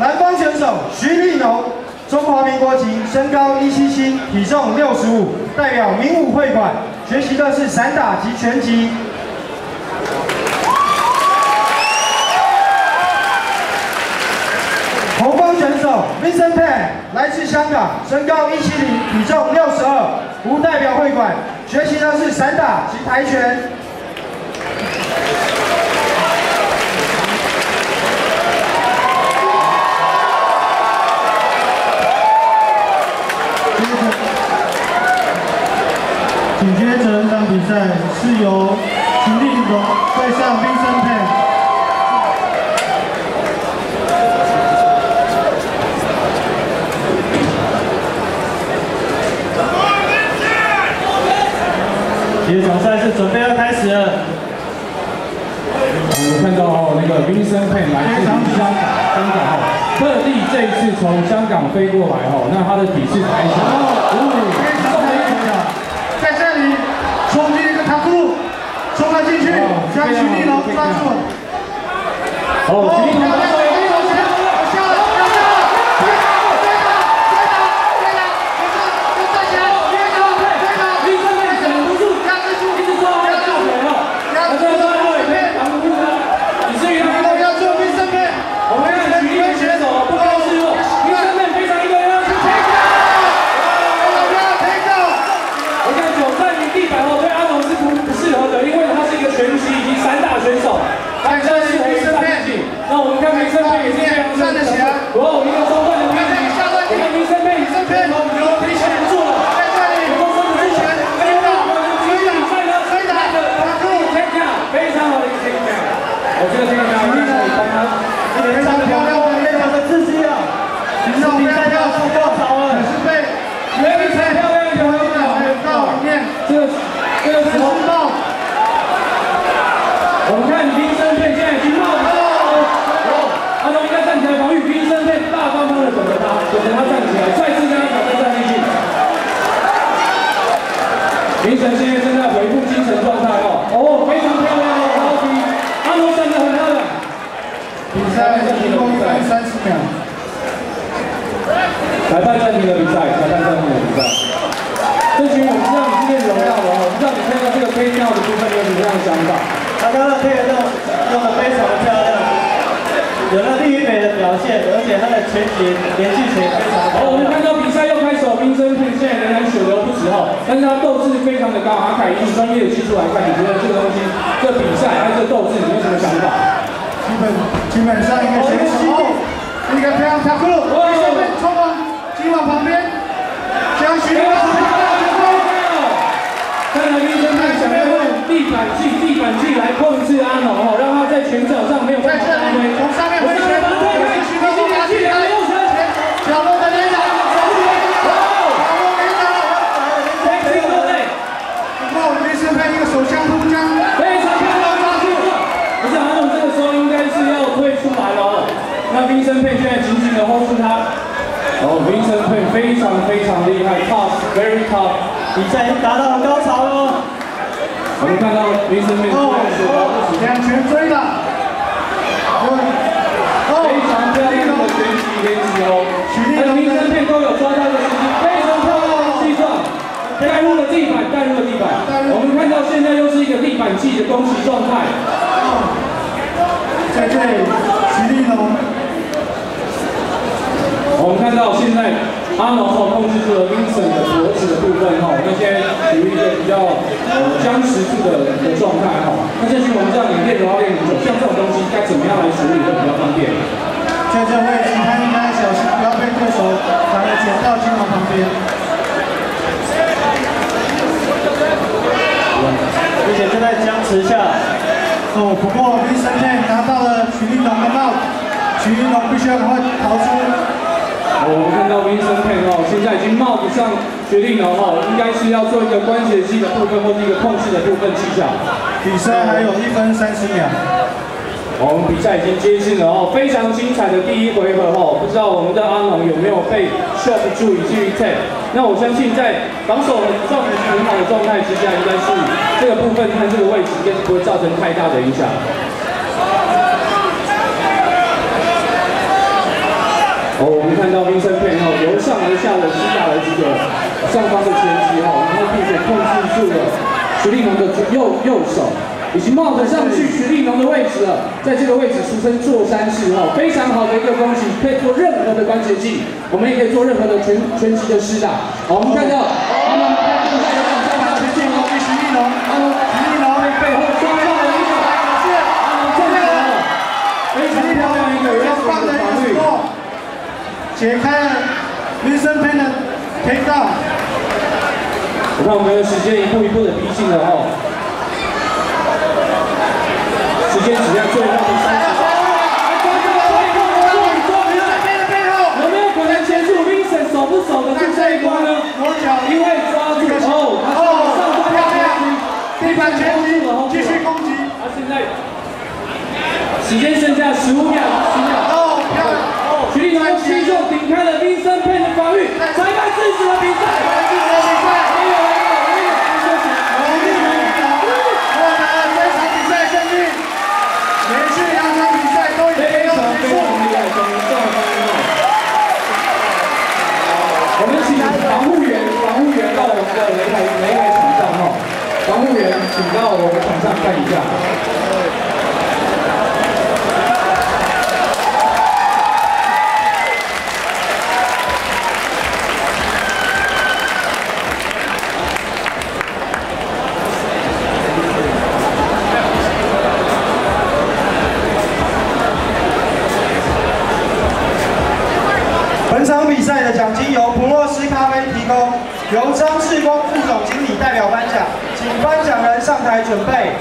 南方选手徐立农，中华民国籍，身高一七七，体重六十五，代表民武会馆，学习的是散打及拳击。红方选手 Vincent Pan 来自香港，身高一七零，体重六十二，无代表会馆，学习的是散打及跆拳。接天这场比赛是由徐立荣对上冰森佩。体育总赛事准备要开始我。我看到那个冰森佩来自香港，香港哦，特地这次从香港飞过来哦，那他的底是台球。哦哦进去，加蓄力能抓住。好，Pit. 女晨现在正在回复精神状态哦，哦，非常漂亮哦，阿龙真的很漂亮。比赛暂停，三十秒。裁判暂停的比赛，裁判暂停的比赛。郑巡，我不知道你今天怎么了，我不知道你看到这个微妙的部分有什么样的想法。他刚刚退掉，退的非常的漂亮，有了第一美的表现，而且他的拳型连续也非常。但是他斗志非常的高。阿凯以专业的技术来看，你觉得这个东西，这比赛还有这斗志，你有什么想法？基本基本上应该全是进步，应该非常辛酷。我们下面冲往金网旁边，向徐老。林森佩现在紧紧的 hold 住他，哦，林森配非常非常厉害，top very top，比赛已经达到了高潮喽。我们看到林森配左手向前追了，非常漂亮的拳击连接哦，他的林森配都有抓到一个时机，非常漂亮，的计算带入了地板，带入了地板，我们看到现在又是一个地板技的攻击状态。哦僵持住的一个状态哈那这局我们这样你练的话练很久像这种东西该怎么样来处理会比较方便？在这位置他应该小心不要被对手把它剪到金额旁边而且正在僵持下。哦不过第三天拿到了徐玉龙的帽子徐云龙必须要赶快逃出我们看到 Vincent Pan 哦，现在已经帽子上决定了哦，应该是要做一个关节器的部分或是一个控制的部分技巧。比赛还有一分三十秒，我们比赛已经接近了哦，非常精彩的第一回合哦，不知道我们的阿龙有没有被守住？以至 Ted，那我相信在防守状态很好的状态之下，应该是这个部分看这个位置，应该是不会造成太大的影响。哦，我们看到冰生配哦，由上而下的施打了这个上方的拳击哦，然后并且控制住了徐立农的右右手，已经冒着上去徐立农的位置了，在这个位置俗称坐山式哦，非常好的一个攻击，可以做任何的关节技，我们也可以做任何的拳拳击的施打。好，我们看到他们开始在往上爬前进哦，徐立农，他们徐立农被背后抓到了一个，他们中了，非常漂亮一个人手棒的的防御。一个解开了 Vincent Pen 的 takedown。我们的时间一步一步的逼近了哦，时间只剩最后的三十。有没有可能结束 Vincent 守不守得住这一关呢？因为抓住哦，他哦上方漂亮地板前击继续攻击。他现在时间剩下十五秒，十秒。哦，漂亮。徐立农轻松顶开了 Vincent Pen 的防御，裁判制止了比赛，非常经要结束。非常厉害，我们请防护员，防护员到我们的擂台擂台场上哈。防护员，请到我们场上看一下。比赛的奖金由普洛斯咖啡提供，由张世光副总经理代表颁奖，请颁奖人上台准备。